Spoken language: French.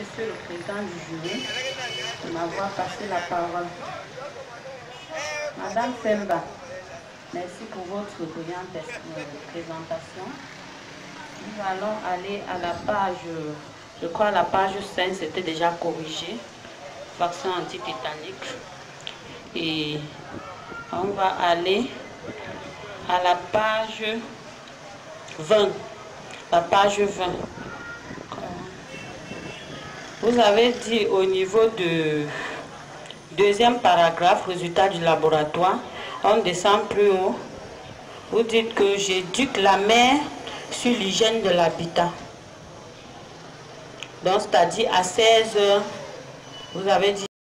Monsieur le Président du jury de m'avoir passé la parole. Madame Semba, merci pour votre brillante euh, présentation. Nous allons aller à la page, je crois la page 5, c'était déjà corrigé, vaccin anti-tétanique. Et on va aller à la page 20. La page 20. Vous avez dit au niveau de deuxième paragraphe, résultat du laboratoire, on descend plus haut. Vous dites que j'éduque la mère sur l'hygiène de l'habitat. Donc, c'est-à-dire à 16 heures, vous avez dit